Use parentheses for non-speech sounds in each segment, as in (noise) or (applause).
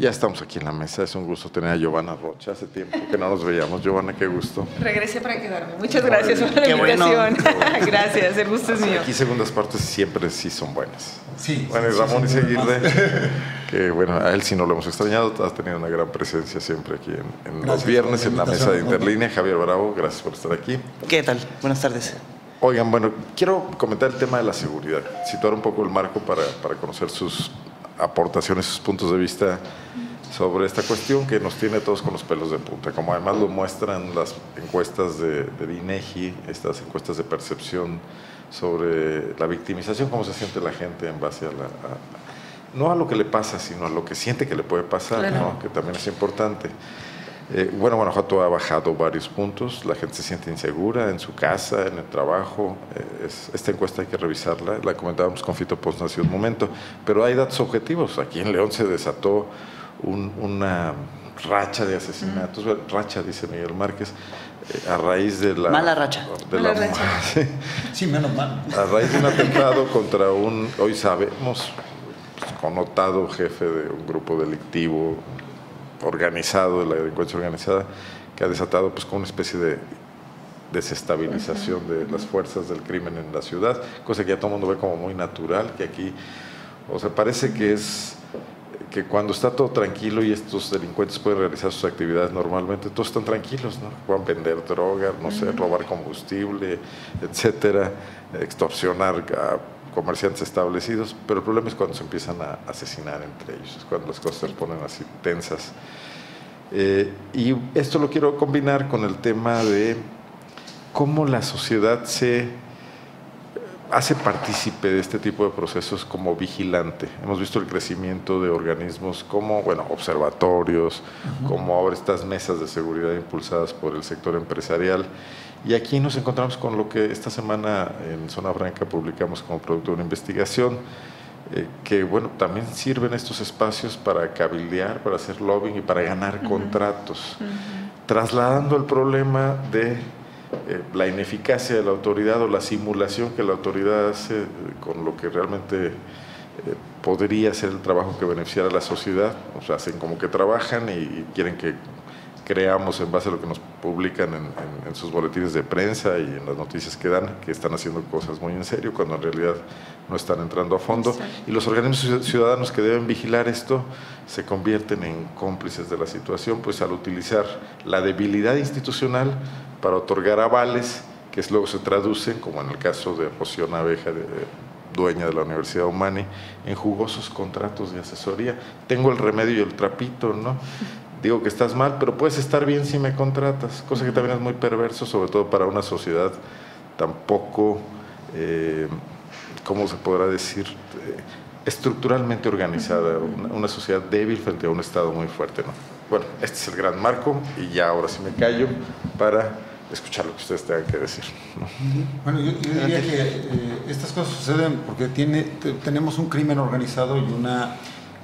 Ya estamos aquí en la mesa. Es un gusto tener a Giovanna Rocha. Hace tiempo que no nos veíamos. Giovanna, qué gusto. Regresé para quedarme. Muchas gracias por la invitación. (laughs) (laughs) gracias, el gusto es mío. Aquí segundas partes siempre sí son buenas. Sí. Bueno, y Ramón y Seguirre, (laughs) que bueno, a él sí no lo hemos extrañado. Has tenido una gran presencia siempre aquí en, en los viernes en la mesa de Interlínea. Javier Bravo, gracias por estar aquí. ¿Qué tal? Buenas tardes. Oigan, bueno, quiero comentar el tema de la seguridad, situar un poco el marco para, para conocer sus aportaciones, sus puntos de vista sobre esta cuestión que nos tiene todos con los pelos de punta, como además lo muestran las encuestas de, de INEGI, estas encuestas de percepción sobre la victimización, cómo se siente la gente en base a la... no a lo que le pasa, sino a lo que siente que le puede pasar, Claro. ¿no? que también es importante. Eh, bueno, Guanajuato ha bajado varios puntos, la gente se siente insegura en su casa, en el trabajo. eh, es- esta encuesta hay que revisarla, la comentábamos con Fito Pons hace un momento, pero hay datos objetivos. Aquí en León se desató un- una racha de asesinatos, bueno, racha, dice Miguel Márquez, eh, a raíz de la... Mala racha. de Mala la- racha. (laughs) Sí. Sí, menos mal. A raíz de un atentado contra un, hoy sabemos, pues, connotado jefe de un grupo delictivo organizado, de la delincuencia organizada, que ha desatado pues como una especie de desestabilización de las fuerzas del crimen en la ciudad, cosa que ya todo el mundo ve como muy natural, que aquí, o sea, parece que es que cuando está todo tranquilo y estos delincuentes pueden realizar sus actividades normalmente, todos están tranquilos, ¿no? Pueden vender droga, no sé, robar combustible, etcétera, extorsionar a comerciantes establecidos, pero el problema es cuando se empiezan a asesinar entre ellos, es cuando las cosas se ponen así tensas. Eh, y esto lo quiero combinar con el tema de cómo la sociedad se hace partícipe de este tipo de procesos como vigilante. Hemos visto el crecimiento de organismos como, bueno, observatorios, como ahora estas mesas de seguridad impulsadas por el sector empresarial. Y aquí nos encontramos con lo que esta semana en Zona Franca publicamos como producto de una investigación, eh, que bueno, también sirven estos espacios para cabildear, para hacer lobbying y para ganar contratos, trasladando el problema de eh, la ineficacia de la autoridad o la simulación que la autoridad hace eh, con lo que realmente podría ser el trabajo que beneficiara a la sociedad. O sea, hacen como que trabajan y quieren que creamos en base a lo que nos publican en, en- en sus boletines de prensa y en las noticias que dan, que están haciendo cosas muy en serio, cuando en realidad no están entrando a fondo. Y los organismos ciu- ciudadanos que deben vigilar esto se convierten en cómplices de la situación, pues al utilizar la debilidad institucional para otorgar avales, que luego se traducen, como en el caso de Rocío Naveja, de- dueña de la Universidad Humani, en jugosos contratos de asesoría. Tengo el remedio y el trapito, ¿no? Digo que estás mal, pero puedes estar bien si me contratas, cosa que también es muy perverso, sobre todo para una sociedad tan poco, eh, ¿cómo se podrá decir? Eh, estructuralmente organizada, una, una sociedad débil frente a un Estado muy fuerte, ¿no? Bueno, este es el gran marco y ya ahora sí me callo para escuchar lo que ustedes tengan que decir. ¿no? Bueno, yo, yo diría que eh, estas cosas suceden porque tiene, te- tenemos un crimen organizado y una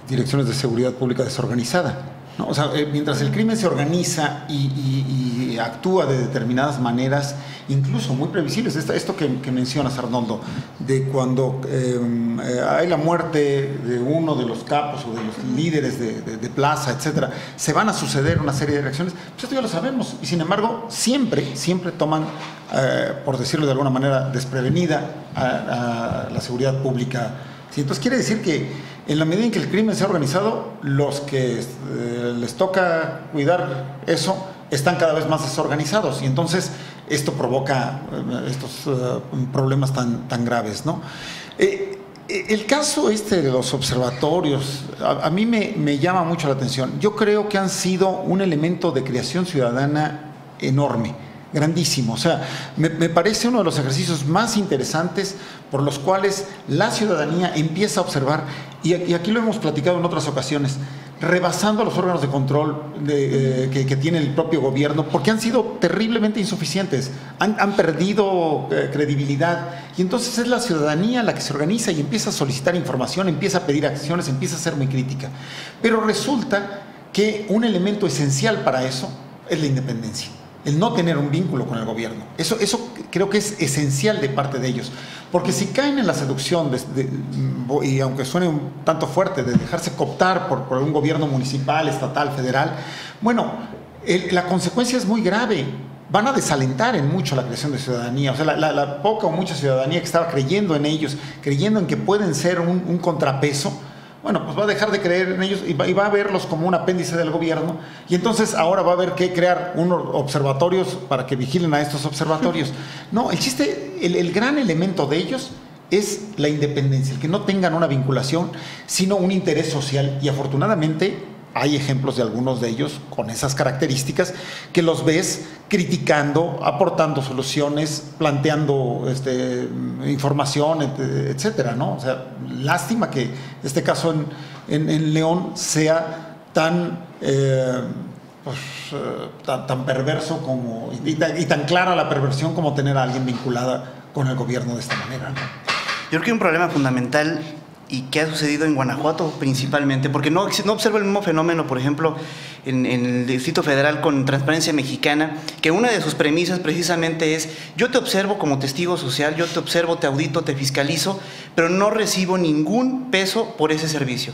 direcciones de seguridad pública desorganizada. ¿No? O sea, eh, mientras el crimen se organiza y, actúa de determinadas maneras, incluso muy previsibles, esto, que, mencionas, Arnoldo, de cuando eh, eh, hay la muerte de uno de los capos o de los líderes de, plaza, etcétera, se van a suceder una serie de reacciones, pues esto ya lo sabemos, y sin embargo, siempre, siempre toman, eh, por decirlo de alguna manera, desprevenida a la seguridad pública. Sí, entonces quiere decir que en la medida en que el crimen se ha organizado, los que eh, les toca cuidar eso están cada vez más desorganizados y entonces esto provoca eh, estos eh, problemas tan, tan graves, ¿no? El caso este de los observatorios, a, a mí me, me llama mucho la atención. Yo creo que han sido un elemento de creación ciudadana enorme grandísimo. O sea, me, parece uno de los ejercicios más interesantes por los cuales la ciudadanía empieza a observar, y, aquí lo hemos platicado en otras ocasiones, rebasando los órganos de control de, eh, que, tiene el propio gobierno, porque han sido terriblemente insuficientes, han, han perdido eh, credibilidad, y entonces es la ciudadanía la que se organiza y empieza a solicitar información, empieza a pedir acciones, empieza a ser muy crítica. Pero resulta que un elemento esencial para eso es la independencia el no tener un vínculo con el gobierno. Eso, eso creo que es esencial de parte de ellos. Porque si caen en la seducción, y aunque suene un tanto fuerte, de dejarse cooptar por, por un gobierno municipal, estatal, federal, bueno, la consecuencia es muy grave. Van a desalentar en mucho la creación de ciudadanía. O sea, la, poca o mucha ciudadanía que estaba creyendo en ellos, creyendo en que pueden ser un, contrapeso, bueno, pues va a dejar de creer en ellos y va, a verlos como un apéndice del gobierno. Y entonces ahora va a haber que crear unos observatorios para que vigilen a estos observatorios. (laughs) No, el chiste, el, el gran elemento de ellos es la independencia, el que no tengan una vinculación, sino un interés social. Y afortunadamente hay ejemplos de algunos de ellos con esas características que los ves criticando, aportando soluciones, planteando este, información, etcétera, ¿no? O sea, lástima que este caso en, León sea tan, eh, pues, eh, tan, perverso como, y, tan clara la perversión como tener a alguien vinculada con el gobierno de esta manera. ¿no? Yo creo que un problema fundamental y qué ha sucedido en Guanajuato principalmente, porque no, observo el mismo fenómeno, por ejemplo, en, el Distrito Federal con Transparencia Mexicana, que una de sus premisas precisamente es, yo te observo como testigo social, yo te observo, te audito, te fiscalizo, pero no recibo ningún peso por ese servicio.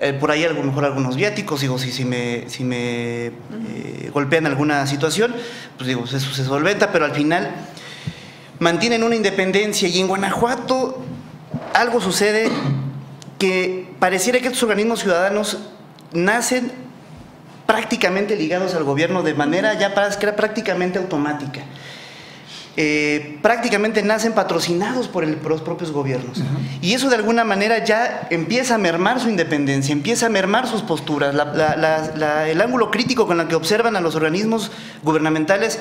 Eh, por ahí a lo mejor algunos viáticos, digo, si, si me, eh, golpean alguna situación, pues digo, se solventa, pero al final mantienen una independencia y en Guanajuato algo sucede que pareciera que estos organismos ciudadanos nacen prácticamente ligados al gobierno de manera ya prácticamente automática. Eh, prácticamente nacen patrocinados por, los propios gobiernos. Y eso de alguna manera ya empieza a mermar su independencia, empieza a mermar sus posturas. el ángulo crítico con el que observan a los organismos gubernamentales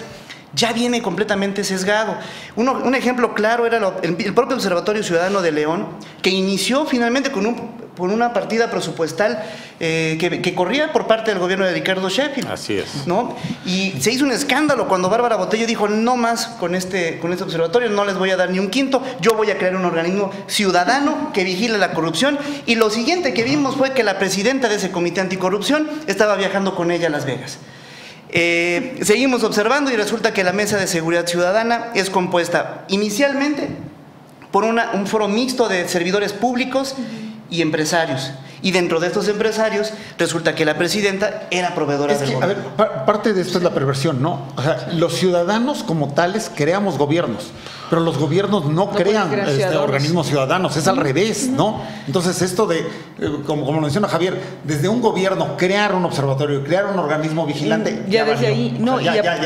ya viene completamente sesgado. un ejemplo claro era el, propio Observatorio Ciudadano de León, que inició finalmente con, un, una partida presupuestal eh, que, corría por parte del gobierno de Ricardo Sheffield. Así es. ¿no? Y se hizo un escándalo cuando Bárbara Botello dijo, no más con este, con este observatorio, no les voy a dar ni un quinto, yo voy a crear un organismo ciudadano que vigile la corrupción. Y lo siguiente que vimos fue que la presidenta de ese comité anticorrupción estaba viajando con ella a Las Vegas. Eh, seguimos observando y resulta que la Mesa de Seguridad Ciudadana es compuesta inicialmente por un foro mixto de servidores públicos y empresarios. Y dentro de estos empresarios resulta que la presidenta era proveedora es A ver, parte de esto es la perversión, ¿no? O sea, los ciudadanos como tales creamos gobiernos pero los gobiernos no, crean este, organismos ciudadanos, es al revés, ¿no? Entonces esto de, eh, como, como menciona Javier, desde un gobierno crear un observatorio, crear un organismo vigilante. Mm, ya, desde ahí, no, ya, ya,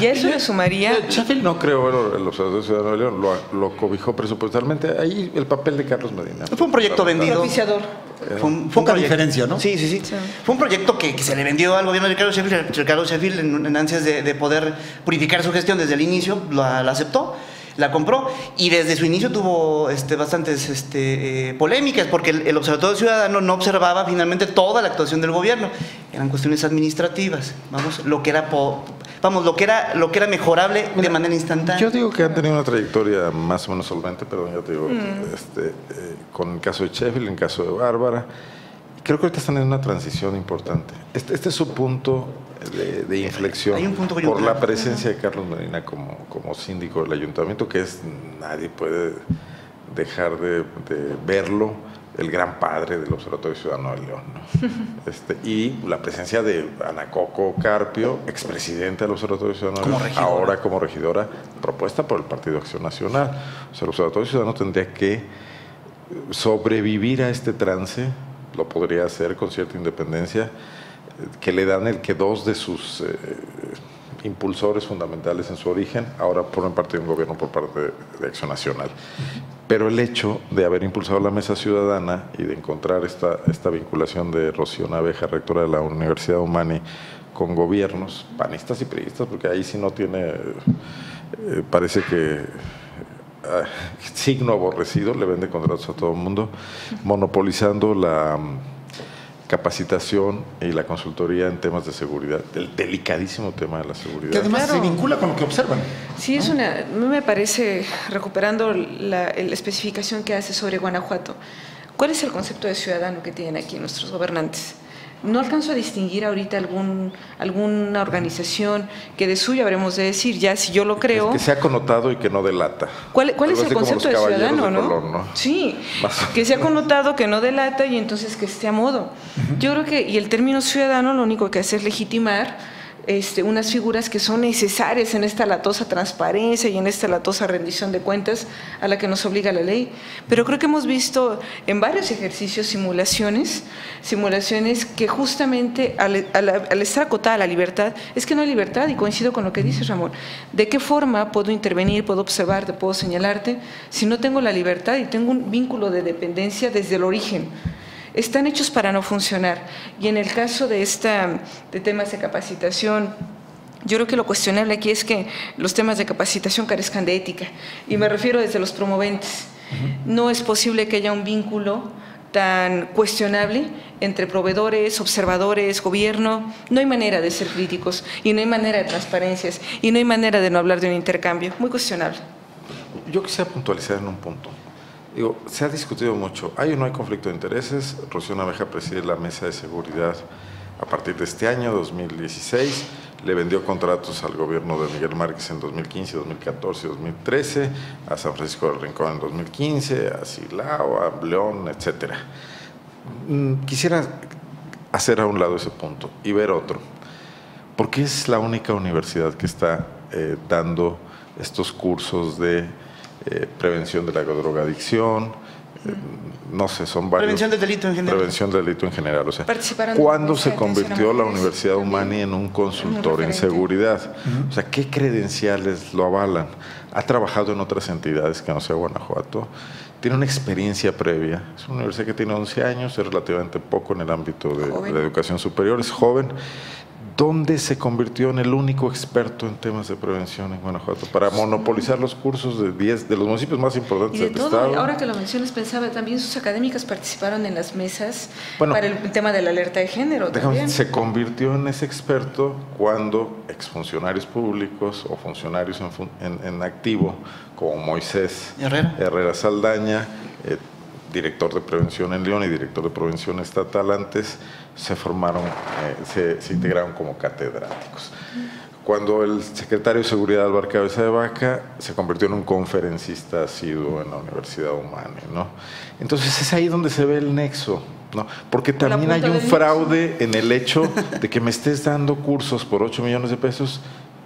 ya, eso le sumaría. Sheffield no creo bueno, el Observatorio Ciudadano de León, lo, lo, cobijó presupuestalmente. Ahí el papel de Carlos Medina. Fue un proyecto vendido. Eh, fue un, Poca diferencia, ¿no? Sí, sí, sí, Fue un proyecto que, se le vendió al gobierno de Ricardo Sheffield. Ricardo Sheffield, en, ansias de, poder purificar su gestión desde el inicio, la aceptó la compró y desde su inicio tuvo este, bastantes este, eh, polémicas porque el, Observatorio Ciudadano no observaba finalmente toda la actuación del gobierno, eran cuestiones administrativas, vamos, lo que era vamos, lo que era lo que era mejorable de manera instantánea. Yo digo que han tenido una trayectoria más o menos solvente, pero ya te digo, mm. este, eh, con el caso de Sheffield, en el caso de Bárbara, creo que ahorita están en una transición importante. Este, este es su punto de, inflexión por la presencia de Carlos Medina como, como síndico del ayuntamiento, que es nadie puede dejar de, verlo, el gran padre del Observatorio Ciudadano de León. (laughs) Este, y la presencia de Ana Coco Carpio, expresidenta del Observatorio Ciudadano de León, ahora como regidora, propuesta por el Partido Acción Nacional. O sea, el Observatorio Ciudadano tendría que sobrevivir a este trance, lo podría hacer con cierta independencia, que le dan el que dos de sus eh, impulsores fundamentales en su origen ahora formen parte de un gobierno por parte de, Acción Nacional. Pero el hecho de haber impulsado la mesa ciudadana y de encontrar esta, esta vinculación de Rocío Naveja, rectora de la Universidad Humani, con gobiernos panistas y periodistas, porque ahí sí no tiene, eh, parece que ah, (laughs) signo aborrecido, le vende contratos a todo el mundo, monopolizando la capacitación y la consultoría en temas de seguridad, el delicadísimo tema de la seguridad. Que además se vincula con lo que observan. Sí, es una, me parece, recuperando la, especificación que hace sobre Guanajuato, ¿cuál es el concepto de ciudadano que tienen aquí nuestros gobernantes? No alcanzo a distinguir ahorita algún, alguna organización que de suyo habremos de decir, ya si yo lo creo... que sea connotado y que no delata. ¿Cuál, cuál es el concepto de ciudadano, no? Sí, que sea connotado, que no delata y entonces que esté a modo. Yo creo que, y el término ciudadano lo único que hace es legitimar este, unas figuras que son necesarias en esta latosa transparencia y en esta latosa rendición de cuentas a la que nos obliga la ley. Pero creo que hemos visto en varios ejercicios simulaciones, simulaciones que justamente al, al, estar acotada la libertad, es que no hay libertad y coincido con lo que dice Ramón. ¿De qué forma puedo intervenir, puedo observarte, puedo señalarte si no tengo la libertad y tengo un vínculo de dependencia desde el origen? Están hechos para no funcionar. Y en el caso de, esta, de temas de capacitación, yo creo que lo cuestionable aquí es que los temas de capacitación carezcan de ética. Y me refiero desde los promoventes. No es posible que haya un vínculo tan cuestionable entre proveedores, observadores, gobierno. No hay manera de ser críticos y no hay manera de transparencias y no hay manera de no hablar de un intercambio. Muy cuestionable. Yo quisiera puntualizar en un punto. Digo, se ha discutido mucho. ¿Hay o no hay conflicto de intereses? Rocío Naveja preside la mesa de seguridad a partir de este año, 2016. Le vendió contratos al gobierno de Miguel Márquez en 2015, 2014, 2013, a San Francisco del Rincón en 2015, a Silao, a León, etc. Mm, quisiera hacer a un lado ese punto y ver otro. Porque es la única universidad que está eh, dando estos cursos de eh, prevención de la drogadicción, eh, no sé, son varios. Prevención del delito en general. Prevención del delito en general. O sea, ¿cuándo se convirtió la Universidad Humani en un consultor en seguridad? O sea, ¿qué credenciales lo avalan? Ha trabajado en otras entidades que no sea Guanajuato. Tiene una experiencia previa. Es una universidad que tiene 11 años, es relativamente poco en el ámbito de la educación superior, es joven ¿Dónde se convirtió en el único experto en temas de prevención en Guanajuato para monopolizar los cursos de 10 de los municipios más importantes del Estado. Ahora que lo mencionas, pensaba también sus académicas participaron en las mesas para el tema de la alerta de género. También. Se convirtió en ese experto cuando exfuncionarios públicos o funcionarios en, activo, como Moisés Herrera, Saldaña, eh, director de prevención en León y director de prevención estatal antes, se formaron, eh, se, integraron como catedráticos. Cuando el secretario de Seguridad Álvaro Cabeza de Vaca se convirtió en un conferencista asiduo en la Universidad Humana, ¿no? Entonces es ahí donde se ve el nexo, ¿no? Porque también hay un fraude en el hecho de que me estés dando cursos por 8 millones de pesos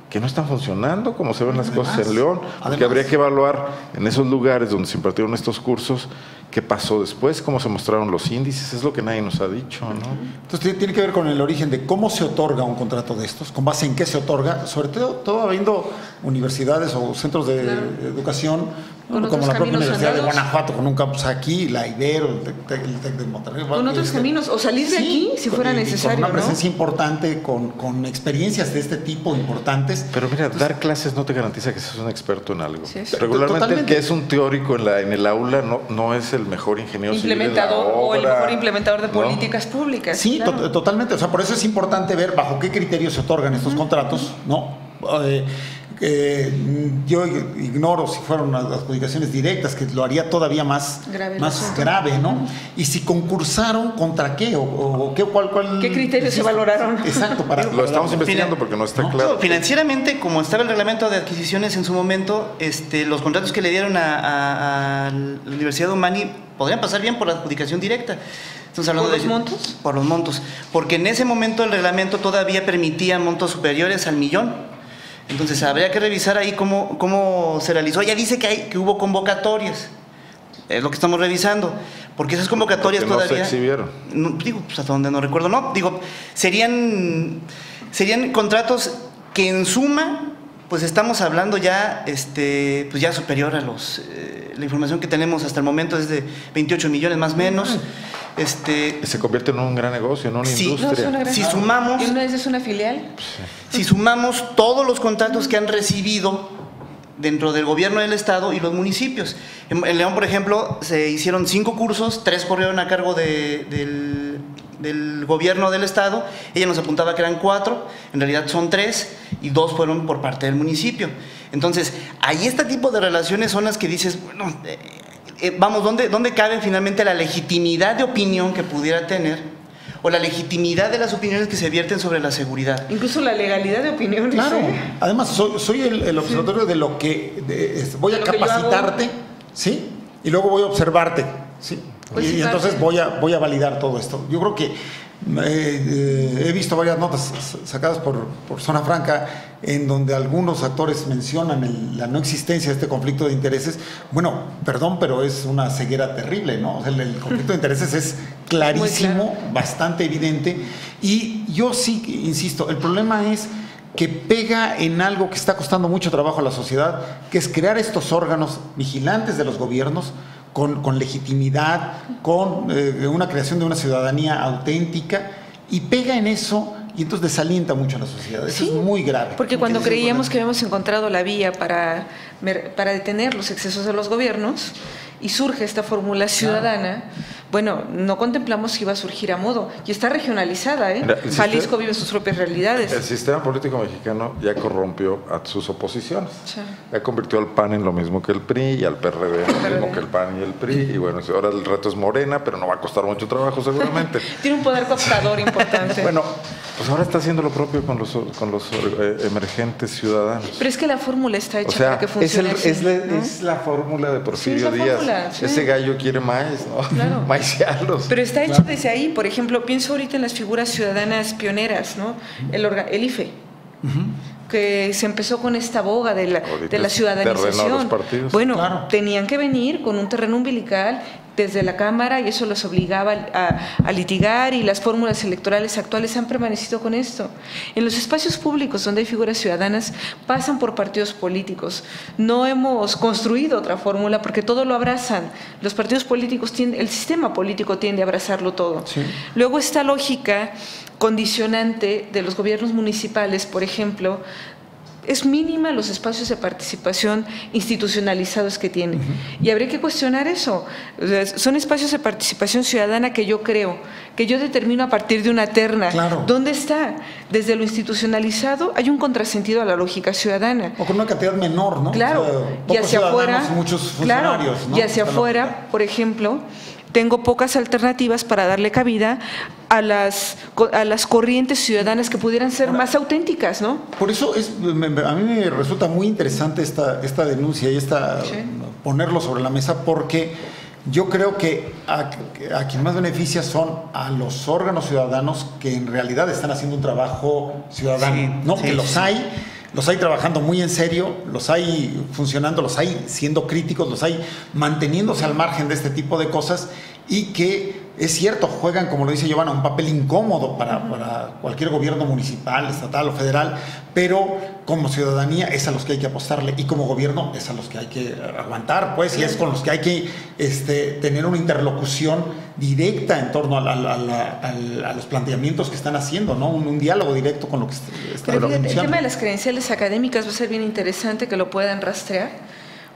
que no están funcionando como se ven las cosas en León, que habría que evaluar en esos lugares donde se impartieron estos cursos qué pasó después, cómo se mostraron los índices, es lo que nadie nos ha dicho. ¿no? Entonces tiene que ver con el origen de cómo se otorga un contrato de estos, con base en qué se otorga, sobre todo, todo habiendo universidades o centros de educación como la propia Universidad de Guanajuato, con un campus aquí, la Ibero, el TEC, de Monterrey. Con otros este, caminos, o salir de aquí si fuera necesario. Con una presencia importante, con, con, experiencias de este tipo importantes. Pero mira, dar clases no te garantiza que seas un experto en algo. Regularmente el que es un teórico en, la, en el aula no, no es el mejor ingeniero implementador o el mejor implementador de políticas públicas. Sí, totalmente. O sea, por eso es importante ver bajo qué criterios se otorgan estos contratos, ¿no? Eh, yo ignoro si fueron adjudicaciones directas, que lo haría todavía más grave, más grave ¿no? Y si concursaron contra qué o, qué, cuál, cuál, qué criterios se valoraron. Exacto, para, lo estamos investigando porque no está claro. financieramente, como estaba el reglamento de adquisiciones en su momento, este, los contratos que le dieron a, la Universidad de Humani podrían pasar bien por la adjudicación directa. ¿Por los montos? Por los montos. Porque en ese momento el reglamento todavía permitía montos superiores al millón. Entonces habría que revisar ahí cómo, cómo se realizó. Ya dice que, hay, que hubo convocatorias. Es lo que estamos revisando. Porque esas convocatorias todavía. No se exhibieron. digo, pues hasta donde no recuerdo. No, digo, serían, serían contratos que en suma, pues estamos hablando ya, este, pues ya superior a los. Eh, la información que tenemos hasta el momento es de 28 millones más o menos. Este, se convierte en un gran negocio, en una industria. si sumamos, ¿Y una es una filial? Si sumamos todos los contratos que han recibido dentro del gobierno del estado y los municipios. En, León, por ejemplo, se hicieron cinco cursos, tres corrieron a cargo del, del, gobierno del estado. Ella nos apuntaba que eran cuatro, en realidad son tres y dos fueron por parte del municipio. Entonces, ahí este tipo de relaciones son las que dices, bueno, eh, vamos, ¿dónde, ¿dónde cabe finalmente la legitimidad de opinión que pudiera tener? o la legitimidad de las opiniones que se vierten sobre la seguridad. Incluso la legalidad de opiniones. Claro, ¿eh? además soy, el, observatorio de lo que voy a capacitarte, ¿sí? Y luego voy a observarte, ¿sí? Pues y, entonces voy a, voy a validar todo esto. Yo creo que eh, he visto varias notas sacadas por, Zona Franca en donde algunos actores mencionan la no existencia de este conflicto de intereses. Bueno, perdón, pero es una ceguera terrible, ¿no? el, conflicto de intereses es clarísimo, bastante evidente. Y yo sí, insisto, el problema es que pega en algo que está costando mucho trabajo a la sociedad, que es crear estos órganos vigilantes de los gobiernos con, legitimidad, con eh, una creación de una ciudadanía auténtica y pega en eso y entonces desalienta mucho a la sociedad. Eso es muy grave. Porque cuando creíamos que habíamos encontrado la vía para, para detener los excesos de los gobiernos y surge esta fórmula ciudadana, bueno, no contemplamos que iba a surgir a modo y está regionalizada. ¿eh? Jalisco vive sus propias realidades. El sistema político mexicano ya corrompió a sus oposiciones. Ya convirtió al PAN en lo mismo que el PRI y al PRD en lo mismo que el PAN y el PRI. Y bueno, ahora el reto es Morena, pero no va a costar mucho trabajo seguramente. (laughs) Tiene un poder cooptador importante. bueno, pues ahora está haciendo lo propio con los, con los eh, emergentes ciudadanos. Pero es que la fórmula está hecha para que funcione. Es, es, la, es la, fórmula de Porfirio Díaz. Ese gallo quiere más, ¿no? Claro. (laughs) Pero está hecho desde ahí. Por ejemplo, pienso ahorita en las figuras ciudadanas pioneras, ¿no? El, el IFE. que se empezó con esta boga de la, de la ciudadanización. Bueno, tenían que venir con un terreno umbilical desde la Cámara y eso los obligaba a, litigar y las fórmulas electorales actuales han permanecido con esto. En los espacios públicos donde hay figuras ciudadanas pasan por partidos políticos. No hemos construido otra fórmula porque todo lo abrazan. Los partidos políticos tienden, el sistema político tiende a abrazarlo todo. Luego esta lógica condicionante de los gobiernos municipales, por ejemplo, es mínima los espacios de participación institucionalizados que tienen. Y habría que cuestionar eso. son espacios de participación ciudadana que yo creo, que yo determino a partir de una terna. ¿Dónde está? Desde lo institucionalizado hay un contrasentido a la lógica ciudadana. O con una cantidad menor, ¿no? Claro. y hacia afuera. Muchos claro, Y hacia afuera, por ejemplo, tengo pocas alternativas para darle cabida a las, a las corrientes ciudadanas que pudieran ser más auténticas, ¿no? Por eso es, a mí me resulta muy interesante esta, esta denuncia y esta, ponerlo sobre la mesa porque yo creo que a, quien más beneficia son a los órganos ciudadanos que en realidad están haciendo un trabajo ciudadano, ¿no? que los hay los hay trabajando muy en serio, los hay funcionando, los hay siendo críticos, los hay manteniéndose al margen de este tipo de cosas y que es cierto, juegan, como lo dice Giovanna, un papel incómodo para, cualquier gobierno municipal, estatal o federal, pero como ciudadanía es a los que hay que apostarle y como gobierno es a los que hay que aguantar, pues, y es con los que hay que este, tener una interlocución directa en torno a, los planteamientos que están haciendo, ¿no? Un, diálogo directo con lo que está El tema de las credenciales académicas va a ser bien interesante que lo puedan rastrear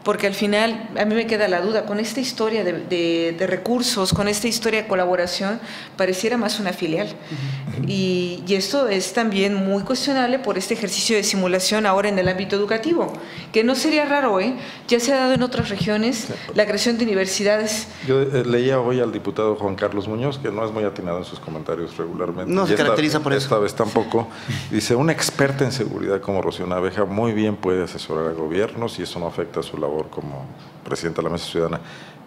porque al final a mí me queda la duda, con esta historia de, recursos, con esta historia de colaboración, pareciera más una filial. y, esto es también muy cuestionable por este ejercicio de simulación ahora en el ámbito educativo, que no sería raro, ¿eh? ya se ha dado en otras regiones la creación de universidades. Yo eh, leía hoy al diputado Juan Carlos Muñoz, que no es muy atinado en sus comentarios regularmente. No se caracteriza por eso. Esta vez tampoco. Dice, una experta en seguridad como Rocío Naveja muy bien puede asesorar a gobiernos y eso no afecta a su labor como presidenta de la Mesa Ciudadana.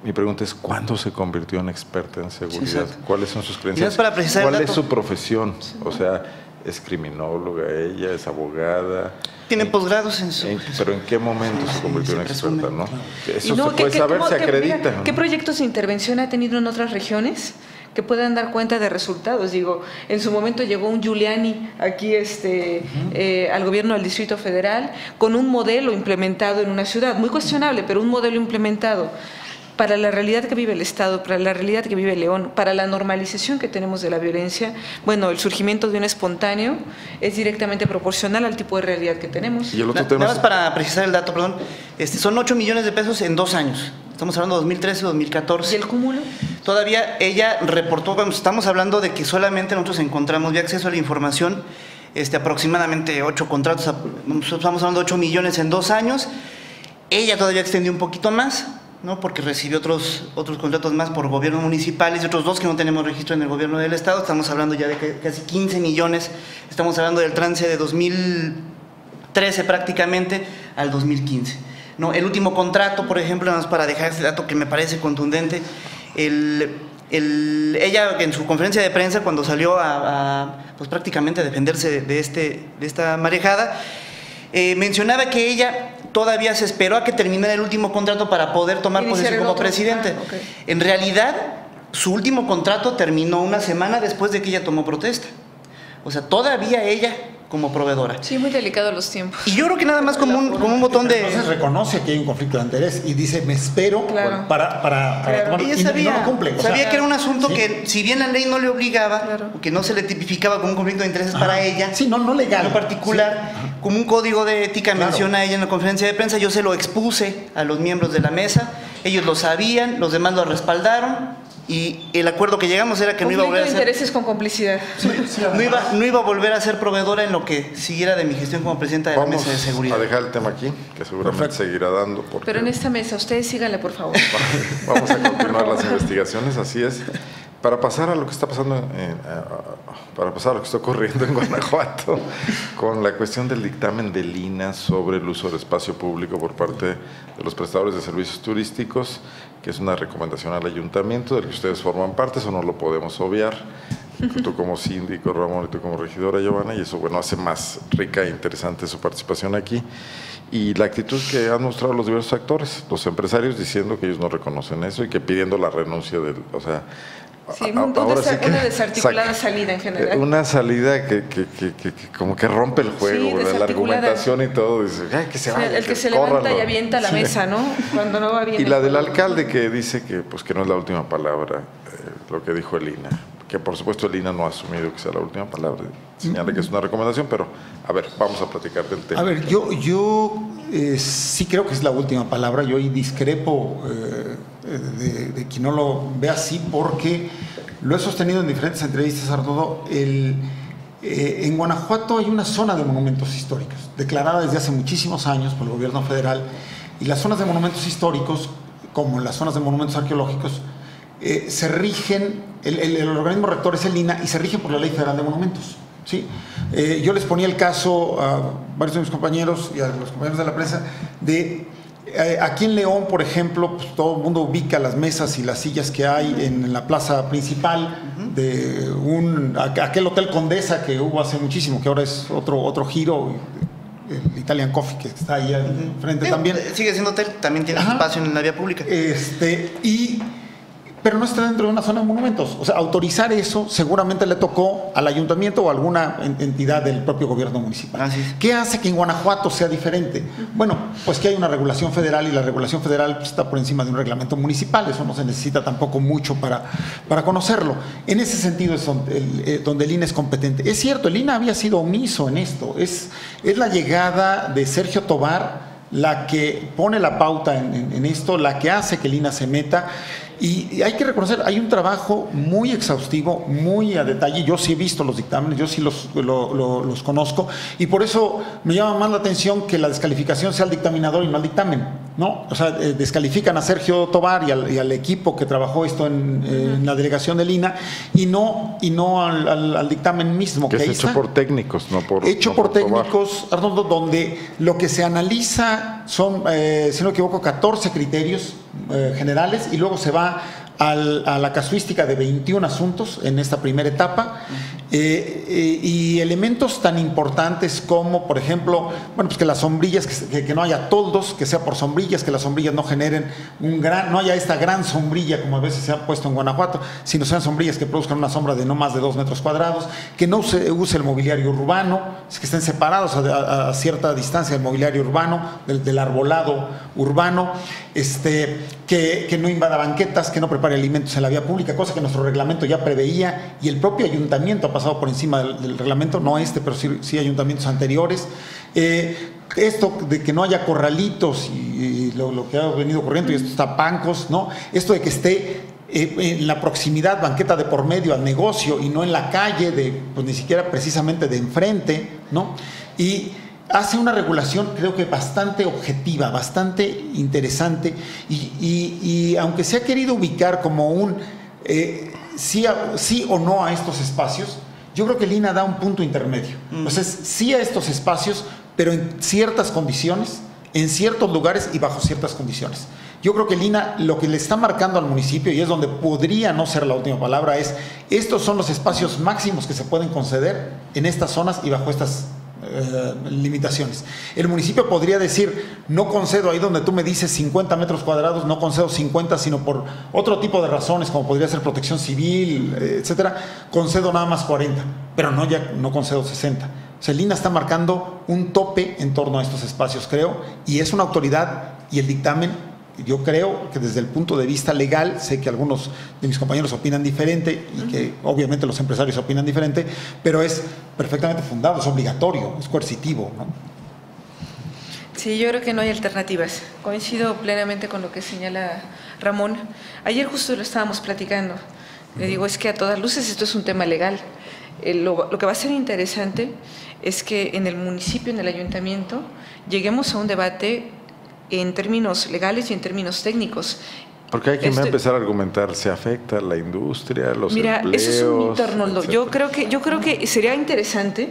Mi pregunta es, ¿cuándo se convirtió en experta en seguridad? ¿Cuáles son sus creencias? ¿Cuál es su profesión? O sea, es criminóloga ella, es abogada. Tiene posgrados en su... pero ¿en qué momento se convirtió en experta? ¿no? Eso se puede saber, se acredita. ¿Qué proyectos de intervención ha tenido en otras regiones? Que puedan dar cuenta de resultados. Digo, en su momento llegó un Giuliani aquí este, eh, al gobierno del Distrito Federal con un modelo implementado en una ciudad, muy cuestionable, pero un modelo implementado para la realidad que vive el Estado, para la realidad que vive León, para la normalización que tenemos de la violencia, bueno, el surgimiento de un espontáneo es directamente proporcional al tipo de realidad que tenemos. Y el otro tema Nada más para precisar el dato, perdón, este, son 8 millones de pesos en dos años. Estamos hablando de 2013-2014. ¿Y el cúmulo? Todavía ella reportó, cuando estamos hablando de que solamente nosotros encontramos de acceso a la información este, aproximadamente 8 contratos, estamos hablando de 8 millones en dos años. Ella todavía extendió un poquito más, ¿no? porque recibió otros, otros contratos más por gobiernos municipales y otros dos que no tenemos registro en el gobierno del Estado. Estamos hablando ya de casi 15 millones, estamos hablando del trance de 2013 prácticamente al 2015. ¿No? El último contrato, por ejemplo, nada más para dejar este dato que me parece contundente, el, el, ella en su conferencia de prensa cuando salió a, pues prácticamente a defenderse de, este, de esta marejada, eh, mencionaba que ella todavía se esperó a que terminara el último contrato para poder tomar posesión como presidente. Ah, en realidad, su último contrato terminó una semana después de que ella tomó protesta. O sea, todavía ella como proveedora. Sí, muy delicado los tiempos. Y yo creo que nada más como un, como un botón de... Entonces reconoce que hay un conflicto de interés y dice, me espero para, para, para tomar... Ella sabía, no cumple. sabía que era un asunto que, si bien la ley no le obligaba, que no se le tipificaba como un conflicto de intereses para ella... Sí, no, no legal. En particular, como un código de ética menciona ella en la conferencia de prensa, yo se lo expuse a los miembros de la mesa, ellos lo sabían, los demás lo respaldaron, y el acuerdo que llegamos era que no iba a volver a ser... intereses con complicidad. no, iba, no iba a volver a ser proveedora en lo que siguiera de mi gestión como presidenta de la mesa de seguridad. a dejar el tema aquí, que seguramente seguirá dando. Pero en esta mesa, ustedes síganle, por favor. (laughs) Vamos a continuar las investigaciones, así es. Para pasar a lo que está pasando, para pasar a lo que está ocurriendo en Guanajuato, con la cuestión del dictamen de Lina sobre el uso del espacio público por parte de los prestadores de servicios turísticos, que es una recomendación al ayuntamiento del que ustedes forman parte, eso no lo podemos obviar. Tú como síndico, Ramón, y tú como regidora, Giovanna, y eso bueno hace más rica e interesante su participación aquí. Y la actitud que han mostrado los diversos actores, los empresarios diciendo que ellos no reconocen eso y que pidiendo la renuncia del, o sea, Sí, una desarticulada salida en general. Una salida que, que, que, que como que rompe el juego, la argumentación y todo. Dice, que se el que se levanta y avienta la mesa, ¿no? Cuando no va bien. Y la del alcalde que dice que, pues, que no es la última palabra, eh, lo que dijo Elina. Que por supuesto Elina no ha asumido que sea la última palabra. Señala que es una recomendación, pero a ver, vamos a platicar del tema. A ver, yo, yo eh, sí creo que es la última palabra. Yo ahí discrepo. Eh, de, quien no lo ve así, porque lo he sostenido en diferentes entrevistas, Arnoldo. El, eh, en Guanajuato hay una zona de monumentos históricos, declarada desde hace muchísimos años por el gobierno federal, y las zonas de monumentos históricos, como las zonas de monumentos arqueológicos, eh, se rigen, el, organismo rector es el INA y se rigen por la Ley Federal de Monumentos. ¿sí? Eh, yo les ponía el caso a varios de mis compañeros y a los compañeros de la prensa de eh, aquí en León, por ejemplo, pues, todo el mundo ubica las mesas y las sillas que hay en, la plaza principal de un, aquel Hotel Condesa que hubo hace muchísimo, que ahora es otro, otro giro, el Italian Coffee que está ahí al frente también. Sigue siendo hotel, también tiene espacio en la vía pública. Este, y pero no está dentro de una zona de monumentos. O sea, autorizar eso seguramente le tocó al ayuntamiento o a alguna entidad del propio gobierno municipal. ¿Qué hace que en Guanajuato sea diferente? Bueno, pues que hay una regulación federal y la regulación federal está por encima de un reglamento municipal. Eso no se necesita tampoco mucho para, para conocerlo. En ese sentido es donde el, eh, donde el INE es competente. Es cierto, el INE había sido omiso en esto. Es, es la llegada de Sergio Tobar la que pone la pauta en, en, esto, la que hace que el INA se meta. Y, hay que reconocer, hay un trabajo muy exhaustivo, muy a detalle. Yo sí he visto los dictámenes, yo sí los, los conozco, y por eso me llama más la atención que la descalificación sea el dictaminador y no el dictamen. ¿No? O sea, eh, descalifican a Sergio Tobar y al, equipo que trabajó esto en, la delegación de Lina y no, y no al, dictamen mismo. Que, es hecho por técnicos, no por. Hecho por, técnicos, Arnoldo, donde lo que se analiza son, eh, si no me equivoco, 14 criterios eh, generales y luego se va a la casuística de 21 asuntos en esta primera etapa eh, eh, y elementos tan importantes como, por ejemplo, bueno, pues que las sombrillas, que, no haya toldos, que sea por sombrillas, que las sombrillas no generen un gran, no haya esta gran sombrilla como a veces se ha puesto en Guanajuato, sino sean sombrillas que produzcan una sombra de no más de dos metros cuadrados, que no se use el mobiliario urbano, que estén separados a, cierta distancia del mobiliario urbano, del, arbolado urbano, este, que, que no invada banquetas, que no prepare alimentos en la vía pública, cosa que nuestro reglamento ya preveía y el propio ayuntamiento ha pasado por encima del, reglamento, no este, pero sí, ayuntamientos anteriores. Eh, esto de que no haya corralitos y, lo, que ha venido ocurriendo, y estos tapancos, ¿no? Esto de que esté eh, en la proximidad, banqueta de por medio al negocio y no en la calle, de, pues ni siquiera precisamente de enfrente, ¿no? Y hace una regulación creo que bastante objetiva, bastante interesante y, aunque se ha querido ubicar como un eh, sí, sí, o no a estos espacios, yo creo que el INA da un punto intermedio. Entonces, sí a estos espacios, pero en ciertas condiciones, en ciertos lugares y bajo ciertas condiciones. Yo creo que el INA lo que le está marcando al municipio, y es donde podría no ser la última palabra, es estos son los espacios máximos que se pueden conceder en estas zonas y bajo estas eh, limitaciones. El municipio podría decir, no concedo ahí donde tú me dices 50 metros cuadrados, no concedo 50, sino por otro tipo de razones, como podría ser protección civil, eh, etcétera, concedo nada más 40, pero no, ya, no concedo 60. O sea, está marcando un tope en torno a estos espacios, creo, y es una autoridad y el dictamen yo creo que desde el punto de vista legal, sé que algunos de mis compañeros opinan diferente y que obviamente los empresarios opinan diferente, pero es perfectamente fundado, es obligatorio, es coercitivo. ¿no? Sí, yo creo que no hay alternativas. Coincido plenamente con lo que señala Ramón. Ayer justo lo estábamos platicando. Le digo, es que a todas luces esto es un tema legal. Eh, lo, lo que va a ser interesante es que en el municipio, en el ayuntamiento, lleguemos a un debate en términos legales y en términos técnicos. Porque hay quien va a empezar a argumentar, se afecta la industria, los Mira, eso es un Arnoldo. Yo creo, que, yo creo que sería interesante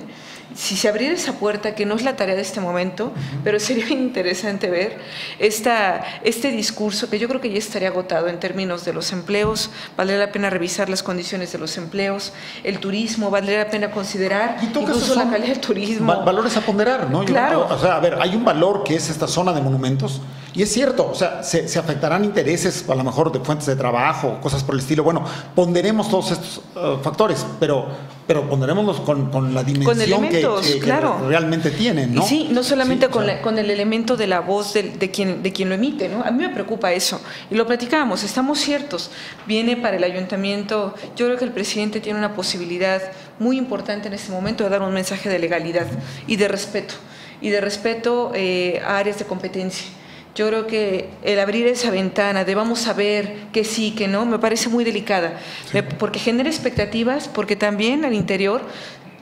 si se abriera esa puerta, que no es la tarea de este momento, pero sería (laughs) interesante ver esta, este discurso que yo creo que ya estaría agotado en términos de los empleos, valdría la pena revisar las condiciones de los empleos, el turismo, valdría la pena considerar incluso la calidad del turismo. valores a ponderar, ¿no? Claro. o sea, a ver, hay un valor que es esta zona de monumentos, y es cierto, o sea, se, afectarán intereses a lo mejor de fuentes de trabajo, cosas por el estilo. Bueno, ponderemos todos estos uh, factores, pero, pero ponderémoslos con, con la dimensión que, realmente tienen, ¿no? Y sí, no solamente con, con, el elemento de la voz de, de, quien, de quien lo emite, ¿no? A mí me preocupa eso. Y lo platicamos, estamos ciertos. Viene para el ayuntamiento, yo creo que el presidente tiene una posibilidad muy importante en este momento de dar un mensaje de legalidad y de respeto, y de respeto eh, a áreas de competencia yo creo que el abrir esa ventana de vamos a ver que sí, que no, me parece muy delicada, porque genera expectativas, porque también al interior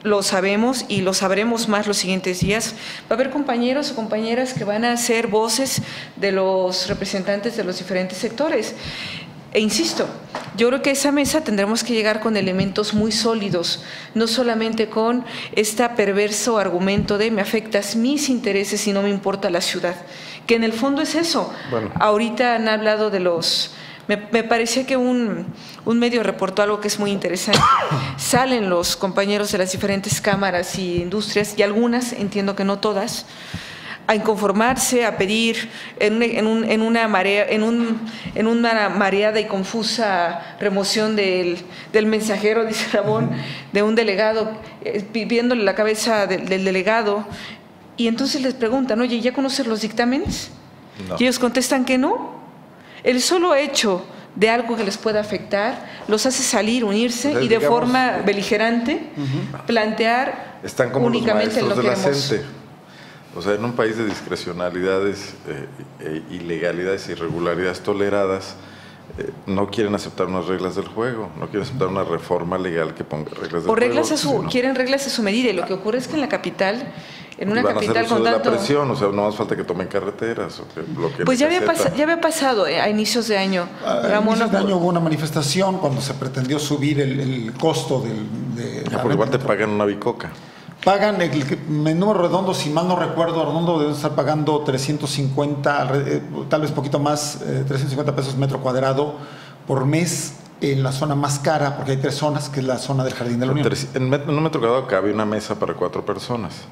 lo sabemos y lo sabremos más los siguientes días. Va a haber compañeros o compañeras que van a ser voces de los representantes de los diferentes sectores. E insisto, yo creo que a esa mesa tendremos que llegar con elementos muy sólidos, no solamente con este perverso argumento de me afectas mis intereses y no me importa la ciudad que en el fondo es eso. Ahorita han hablado de los... Me, me parecía que un, un, medio reportó algo que es muy interesante. (coughs) Salen los compañeros de las diferentes cámaras y industrias, y algunas, entiendo que no todas, a inconformarse, a pedir en, en, un, en, una, marea, en, un, en una mareada y confusa remoción del, del mensajero, (laughs) dice Ramón, de un delegado, eh, pidiéndole la cabeza del, del delegado, y entonces les preguntan, oye, ¿ya conoces los dictámenes? Y ellos contestan que no. El solo hecho de algo que les pueda afectar los hace salir, unirse y de forma beligerante plantear están como únicamente los lo que de O sea, en un país de discrecionalidades, eh, eh, ilegalidades, irregularidades toleradas, eh, no quieren aceptar unas reglas del juego, no quieren aceptar una reforma legal que ponga reglas del o reglas juego. A su, Quieren reglas a su medida y lo que ocurre es que en la capital en una capital con tanto... la presión, o sea, no más falta que tomen carreteras. O que pues ya había, ya había pasado eh, a inicios de año. A, inicios de año hubo una manifestación cuando se pretendió subir el, costo del... De ah, porque igual te pagan una bicoca. Pagan, el, el, número redondo, si mal no recuerdo, redondo deben estar pagando 350, eh, tal vez poquito más, 350 eh, pesos metro cuadrado por mes en la zona más cara, porque hay tres zonas, que es la zona del Jardín de la Unión. En, un metro cuadrado cabe una mesa para cuatro personas.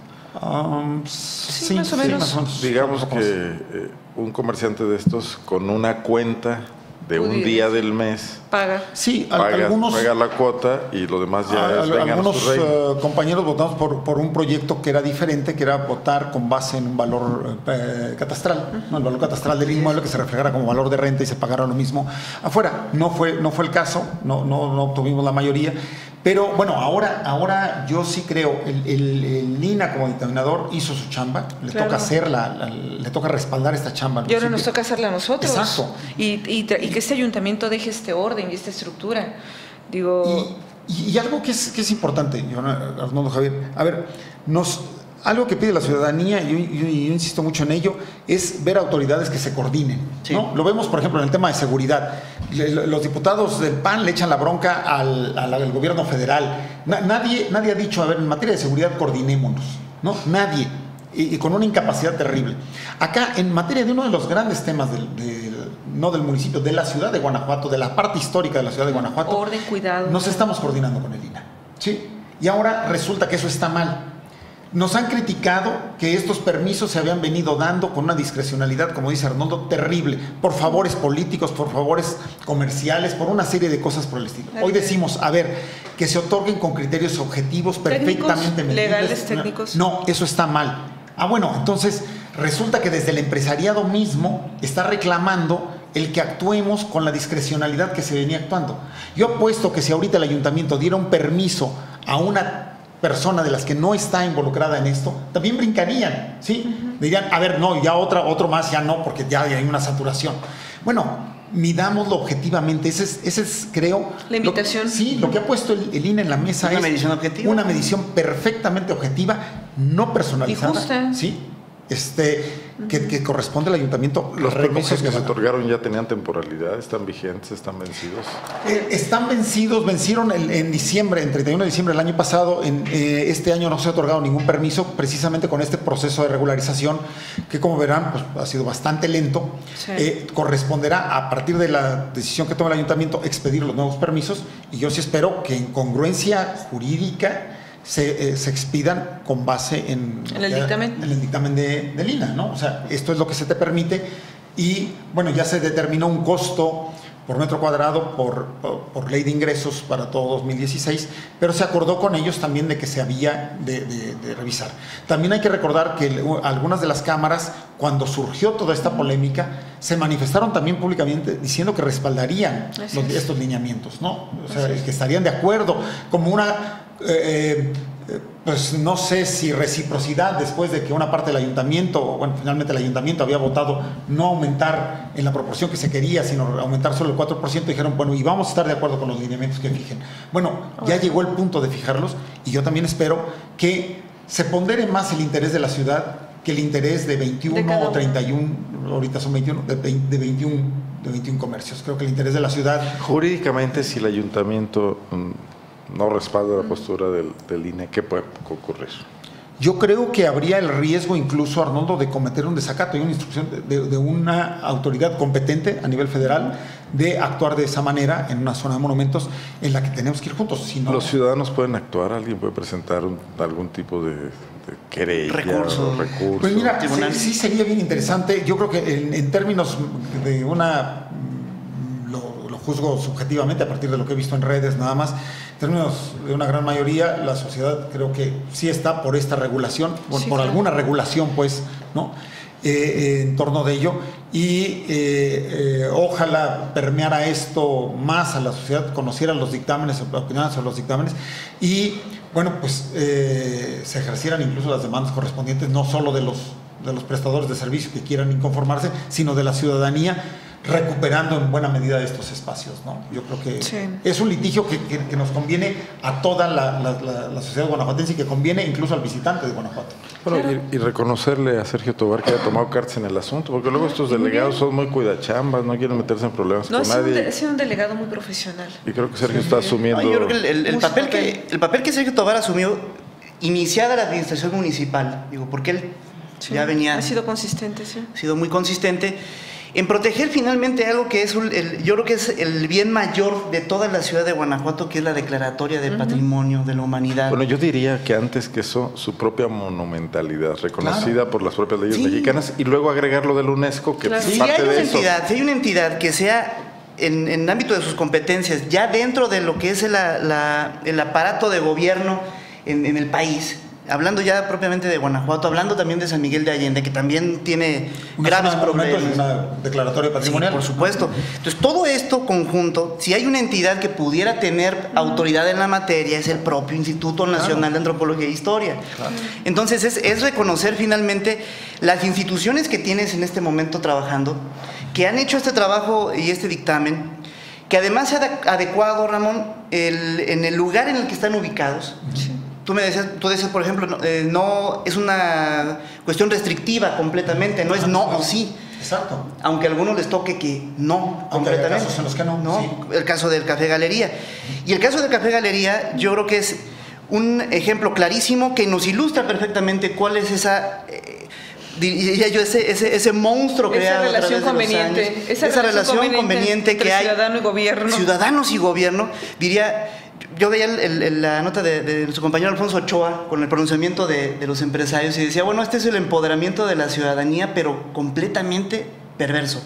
Um, sí, más, o menos. Digamos que eh, un comerciante de estos con una cuenta de un día del mes paga. Sí, paga, algunos paga la cuota y lo demás ya es Algunos uh, compañeros votamos por, por, un proyecto que era diferente, que era votar con base en un valor eh, catastral, ¿no? el valor catastral del inmueble que se reflejara como valor de renta y se pagara lo mismo afuera. No fue, no fue el caso, no, no, no obtuvimos la mayoría. Pero bueno, ahora, ahora yo sí creo, el, el, Nina como dictaminador hizo su chamba, le toca hacerla, le toca respaldar esta chamba. Y ahora nos toca hacerla a nosotros. Exacto. Y, y, que este ayuntamiento deje este orden y esta estructura. Digo... Y, algo que es, que es importante, Arnoldo Javier, a ver, nos, algo que pide la ciudadanía, y yo, insisto mucho en ello, es ver autoridades que se coordinen. ¿no? Lo vemos, por ejemplo, en el tema de seguridad. los diputados del PAN le echan la bronca al, gobierno federal. nadie, nadie ha dicho, a ver, en materia de seguridad coordinémonos. ¿no? Nadie. Y, con una incapacidad terrible. Acá, en materia de uno de los grandes temas del, no del municipio, de la ciudad de Guanajuato, de la parte histórica de la ciudad de Guanajuato. Orden, cuidado. Nos estamos coordinando con el INA. ¿sí? Y ahora resulta que eso está mal. Nos han criticado que estos permisos se habían venido dando con una discrecionalidad, como dice Arnoldo, terrible, por favores políticos, por favores comerciales, por una serie de cosas por el estilo. Hoy decimos, a ver, que se otorguen con criterios objetivos perfectamente medibles. legales, técnicos. No, eso está mal. Ah, bueno, entonces resulta que desde el empresariado mismo está reclamando el que actuemos con la discrecionalidad que se venía actuando. Yo apuesto que si ahorita el ayuntamiento diera un permiso a una persona de las que no está involucrada en esto, también brincarían, ¿sí? Dirían, a ver, no, ya otra, otro más, ya no, porque ya hay una saturación. Bueno, midámoslo objetivamente, ese es, ese es creo... La invitación. sí, lo que ha puesto el, INE en la mesa una es... medición objetiva. Una medición perfectamente objetiva, no personalizada. Y justa. Sí, este que, corresponde al ayuntamiento. Los permisos que se otorgaron ya tenían temporalidad, están vigentes, están vencidos. Eh, están vencidos, vencieron en diciembre, en 31 de diciembre del año pasado. En, eh, este año no se ha otorgado ningún permiso, precisamente con este proceso de regularización, que como verán, pues, ha sido bastante lento. Eh, corresponderá, a partir de la decisión que toma el ayuntamiento, expedir los nuevos permisos. Y yo sí espero que en congruencia jurídica se, eh, se, expidan con base en, el dictamen, el dictamen de, de, Lina, ¿no? O sea, esto es lo que se te permite y, bueno, ya se determinó un costo por metro cuadrado por, por, ley de ingresos para todo 2016, pero se acordó con ellos también de que se había de, de, revisar. También hay que recordar que algunas de las cámaras, cuando surgió toda esta polémica, se manifestaron también públicamente diciendo que respaldarían estos lineamientos, ¿no? O sea, que estarían de acuerdo, como una eh, eh, pues no sé si reciprocidad después de que una parte del ayuntamiento, bueno, finalmente el ayuntamiento había votado no aumentar en la proporción que se quería, sino aumentar solo el 4%, dijeron, bueno, y vamos a estar de acuerdo con los lineamientos que fijen. Bueno, ya llegó el punto de fijarlos y yo también espero que se pondere más el interés de la ciudad que el interés de 21 o 31, ahorita son 21, de, 21, de 21 comercios. Creo que el interés de la ciudad... Jurídicamente, si el ayuntamiento mm, no respalda la postura del, INE, ¿qué puede ocurrir? Yo creo que habría el riesgo incluso, Arnoldo, de cometer un desacato y una instrucción de, una autoridad competente a nivel federal de actuar de esa manera en una zona de monumentos en la que tenemos que ir juntos. Si Los ciudadanos pueden actuar, alguien puede presentar algún tipo de, querella recurso. recurso. Pues mira, sí, sería bien interesante. Yo creo que en, términos de una, juzgo subjetivamente a partir de lo que he visto en redes nada más, en términos de una gran mayoría, la sociedad creo que sí está por esta regulación, por, alguna regulación, pues, ¿no? Eh, eh, en torno de ello. Y eh, ojalá permeara esto más a la sociedad, conociera los dictámenes, opinaran sobre los dictámenes y bueno, pues se ejercieran incluso las demandas correspondientes, no solo de los, de los prestadores de servicios que quieran inconformarse, sino de la ciudadanía recuperando en buena medida estos espacios. ¿no? Yo creo que es un litigio que, que, nos conviene a toda la, la, sociedad guanajuatense y que conviene incluso al visitante de Guanajuato. y, reconocerle a Sergio Tobar que haya tomado cartas en el asunto, porque luego estos delegados son muy cuidachambas, no quieren meterse en problemas con nadie. Es un, delegado muy profesional. Y creo que Sergio está asumiendo... yo creo que el, papel que, el papel que Sergio Tobar asumió iniciada la administración municipal, digo, porque él ya venía... Ha sido consistente, sí. Ha sido muy consistente en proteger finalmente algo que es, el, yo creo que es el bien mayor de toda la ciudad de Guanajuato, que es la declaratoria de patrimonio de la humanidad. Bueno, yo diría que antes que eso, su propia monumentalidad, reconocida por las propias leyes mexicanas, y luego agregarlo del UNESCO, que si hay una entidad, Si hay una entidad que sea en, el ámbito de sus competencias, ya dentro de lo que es el, el aparato de gobierno en, en el país, hablando ya propiamente de Guanajuato, hablando también de San Miguel de Allende, que también tiene graves problemas. Una declaratoria patrimonial. por supuesto. Entonces, todo esto conjunto, si hay una entidad que pudiera tener autoridad en la materia, es el propio Instituto Nacional de Antropología e Historia. Entonces, es, reconocer finalmente las instituciones que tienes en este momento trabajando, que han hecho este trabajo y este dictamen, que además se ha adecuado, Ramón, en el lugar en el que están ubicados. Tú me decías, tú decías, por ejemplo, no, eh, no es una cuestión restrictiva completamente, no es no o sí. Exacto. Aunque a algunos les toque que no, completamente. Hay casos en los que no. no El caso del Café Galería. Y el caso del Café Galería, yo creo que es un ejemplo clarísimo que nos ilustra perfectamente cuál es esa. Eh, diría yo, ese, ese, ese monstruo esa creado relación conveniente, Esa, relación, conveniente, que hay. Ciudadano y gobierno. Ciudadanos y gobierno. Diría, yo veía la nota de, de, su compañero Alfonso Ochoa con el pronunciamiento de, de, los empresarios y decía, bueno, este es el empoderamiento de la ciudadanía, pero completamente perverso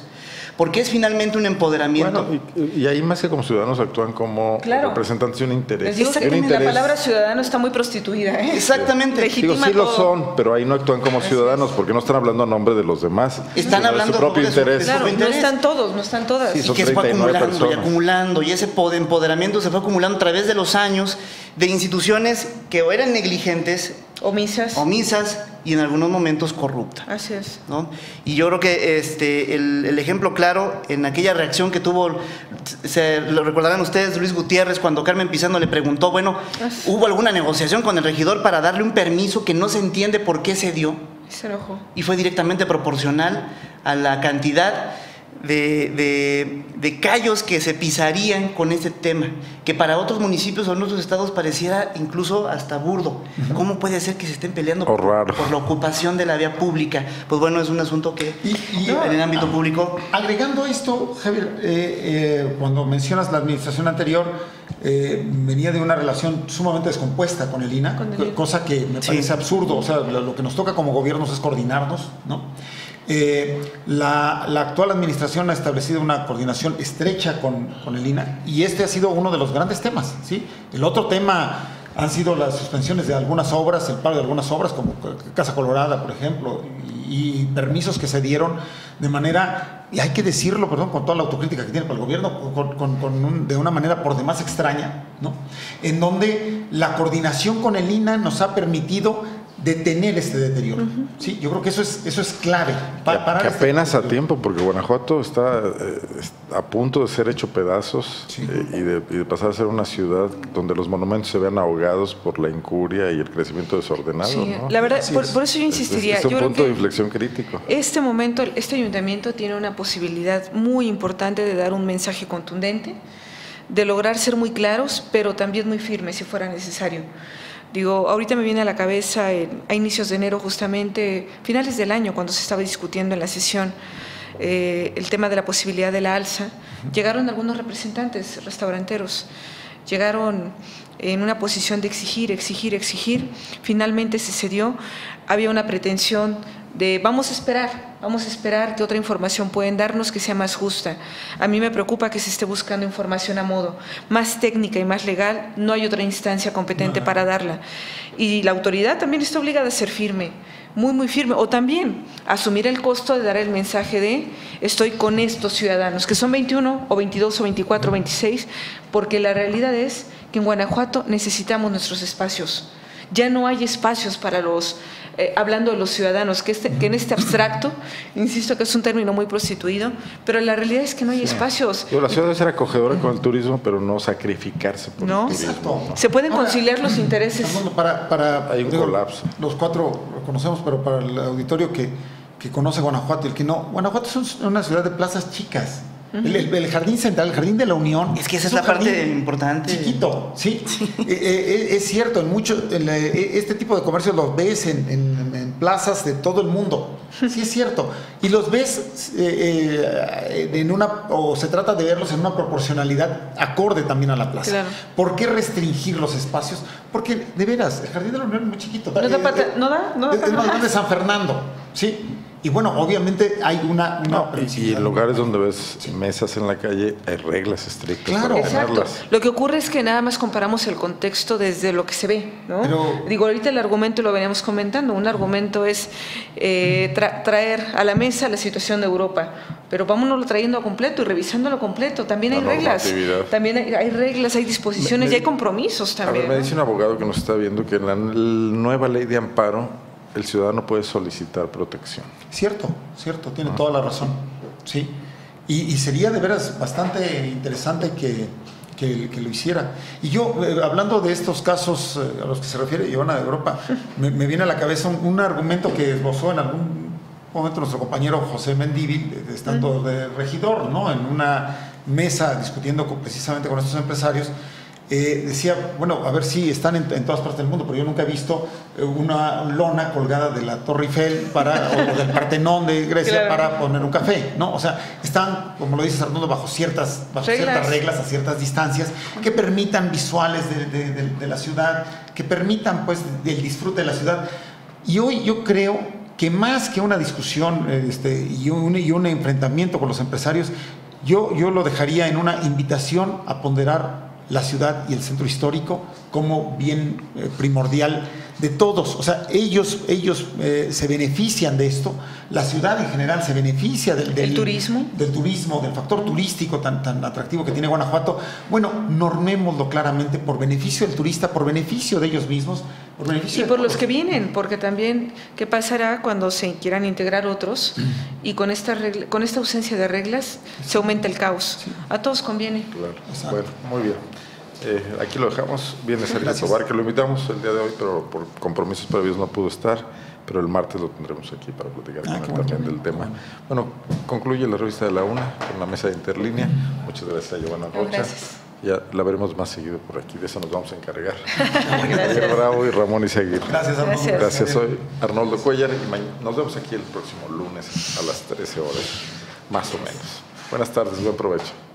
porque es finalmente un empoderamiento. y, ahí más que como ciudadanos actúan como representantes de un interés. Exactamente, la palabra ciudadano está muy prostituida. ¿eh? Exactamente. Digo, sí lo son, pero ahí no actúan como ciudadanos porque no están hablando a nombre de los demás. Están hablando de su propio interés. Claro, no están todos, no están todas. y que se fue acumulando y acumulando, y ese empoderamiento se fue acumulando a través de los años de instituciones que o eran negligentes Omisas. Omisas y en algunos momentos corruptas. Así es. ¿no? Y yo creo que este, el, ejemplo claro en aquella reacción que tuvo, se lo recordarán ustedes, Luis Gutiérrez, cuando Carmen Pizano le preguntó, bueno, ¿hubo alguna negociación con el regidor para darle un permiso que no se entiende por qué se dio? Se enojó. Y fue directamente proporcional a la cantidad de, de, callos que se pisarían con este tema, que para otros municipios o en otros estados pareciera incluso hasta burdo. ¿Cómo puede ser que se estén peleando por, la ocupación de la vía pública? Pues bueno, es un asunto que en el ámbito público... Agregando esto, Javier, eh, eh, cuando mencionas la administración anterior, eh, venía de una relación sumamente descompuesta con el INA, cosa que me parece absurdo. O sea, lo, que nos toca como gobiernos es coordinarnos, ¿no? Eh, la, actual administración ha establecido una coordinación estrecha con, el INA y este ha sido uno de los grandes temas. ¿sí? El otro tema han sido las suspensiones de algunas obras, el paro de algunas obras, como Casa Colorada, por ejemplo, y, permisos que se dieron de manera, y hay que decirlo, perdón, con toda la autocrítica que tiene el gobierno, con, de una manera por demás extraña, ¿no? en donde la coordinación con el INA nos ha permitido detener este deterioro. Sí, yo creo que eso es, eso es clave. Para, que, este apenas a tiempo, porque Guanajuato está eh, a punto de ser hecho pedazos eh, y, de, pasar a ser una ciudad donde los monumentos se vean ahogados por la incuria y el crecimiento desordenado. Sí, la verdad, por, eso yo insistiría. Es, un punto de inflexión crítico. Este momento, este ayuntamiento tiene una posibilidad muy importante de dar un mensaje contundente, de lograr ser muy claros, pero también muy firmes si fuera necesario. Digo, ahorita me viene a la cabeza a inicios de enero, justamente, finales del año, cuando se estaba discutiendo en la sesión eh, el tema de la posibilidad de la alza, llegaron algunos representantes restauranteros, llegaron en una posición de exigir, exigir, exigir, finalmente se cedió, había una pretensión de vamos a esperar, vamos a esperar que otra información pueden darnos que sea más justa. A mí me preocupa que se esté buscando información a modo más técnica y más legal, no hay otra instancia competente para darla. Y la autoridad también está obligada a ser firme, muy, muy firme, o también asumir el costo de dar el mensaje de estoy con estos ciudadanos, que son 21 o 22 o 24 o 26, porque la realidad es que en Guanajuato necesitamos nuestros espacios. Ya no hay espacios para los eh, hablando de los ciudadanos, que, este, que en este abstracto, insisto que es un término muy prostituido, pero la realidad es que no hay espacios. la ciudad debe ser acogedora con el turismo, pero no sacrificarse por el turismo. Se pueden conciliar los (clears throat) intereses. Para, para, hay un colapso. Los cuatro lo conocemos, pero para el auditorio que, que conoce Guanajuato y el que no, Guanajuato es una ciudad de plazas chicas el, jardín central, el jardín de la Unión. Es que esa es, la parte importante. Chiquito, sí. (laughs) Eh, eh, es cierto, en mucho, este tipo de comercios los ves en, plazas de todo el mundo. Sí, es cierto. Y los ves eh, en una, o se trata de verlos en una proporcionalidad acorde también a la plaza. ¿Por qué restringir los espacios? Porque, de veras, el jardín de la Unión es muy chiquito. No, da, no da, no da. Es de San Fernando, ¿sí? Y bueno, obviamente hay una... y, en lugares donde ves mesas en la calle hay reglas estrictas claro. para Exacto. Lo que ocurre es que nada más comparamos el contexto desde lo que se ve, ¿no? Digo, ahorita el argumento lo veníamos comentando, un argumento es eh, traer a la mesa la situación de Europa, pero vámonos trayendo a completo y revisándolo completo. También hay reglas, también hay, reglas, hay disposiciones y hay compromisos también. A ver, me dice un abogado que nos está viendo que en la nueva ley de amparo el ciudadano puede solicitar protección. Cierto, cierto, tiene toda la razón. Sí. Y, sería de veras bastante interesante que, que, lo hiciera. Y yo, eh, hablando de estos casos eh, a los que se refiere Ivana de Europa, (laughs) me, viene a la cabeza un, argumento que esbozó en algún momento nuestro compañero José Mendívil, estando de regidor, ¿no? en una mesa discutiendo precisamente con estos empresarios, eh, decía, bueno, a ver si están en, todas partes del mundo, pero yo nunca he visto eh, una lona colgada de la Torre Eiffel para, o del (laughs) Partenón de Grecia para poner un café, ¿no? O sea, están, como lo dices Arnoldo, bajo ciertas, bajo reglas. ciertas reglas, a ciertas distancias, que permitan visuales de, la ciudad, que permitan, pues, el disfrute de la ciudad. Y hoy yo creo que más que una discusión este, y, un, y un enfrentamiento con los empresarios, yo, yo lo dejaría en una invitación a ponderar la ciudad y el centro histórico como bien eh, primordial de todos. O sea, ellos, ellos eh, se benefician de esto, la ciudad en general se beneficia del, turismo. Del turismo, del factor turístico tan, tan atractivo que tiene Guanajuato. Bueno, normémoslo claramente por beneficio del turista, por beneficio de ellos mismos, por beneficio Y por los que vienen, porque también, ¿qué pasará cuando se quieran integrar otros? Y con esta, con esta ausencia de reglas se aumenta el caos. A todos conviene. Claro. Bueno, muy bien. Eh, aquí lo dejamos. Viene Sergio Tobar, que lo invitamos el día de hoy, pero por compromisos previos no pudo estar. Pero el martes lo tendremos aquí para platicar ah, también del tema. Bueno, concluye la revista de la UNA con la mesa de interlínea. Muchas gracias a Giovanna Rocha. Ya la veremos más seguido por aquí, de eso nos vamos a encargar. (laughs) gracias. Bravo y Ramón Izaguirre. Gracias, Arnoldo. Gracias, soy Arnoldo Cuellar y nos vemos aquí el próximo lunes a las 13 horas, más o menos. Buenas tardes, buen provecho.